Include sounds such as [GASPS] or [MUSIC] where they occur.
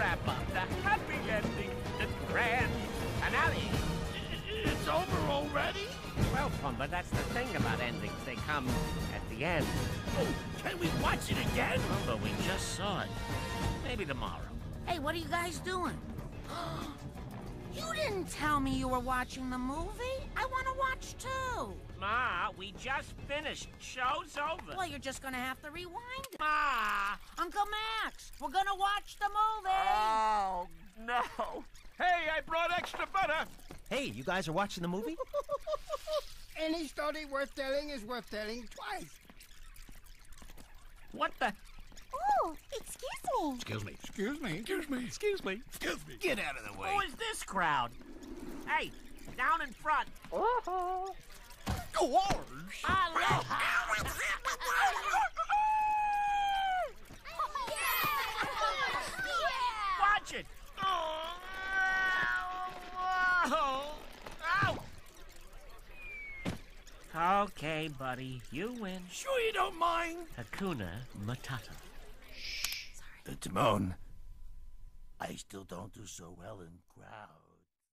wrap up, the happy ending, the grand finale. It's over already? Well, Pumbaa, that's the thing about endings. They come at the end. Oh, can we watch it again? Pumbaa, we just saw it. Maybe tomorrow. Hey, what are you guys doing? [GASPS] [GASPS] you didn't tell me you were watching the movie. I want to watch too. Ma, we just finished. Show's over. Well, you're just gonna have to rewind it. Ma! Uncle Max, we're gonna watch the movie. Oh, no. Hey, I brought extra butter. Hey, you guys are watching the movie? [LAUGHS] Any story worth telling is worth telling twice. What the? Oh, excuse me. Excuse me. Excuse me. Excuse me. Excuse me. Excuse me. Get out of the way. Who is this crowd? Hey, down in front. oh Go orange. Watch it. Oh, whoa. Ow. Okay, buddy, you win. Sure you don't mind? Hakuna Matata. Shh. Sorry. The Timon. I still don't do so well in crowds.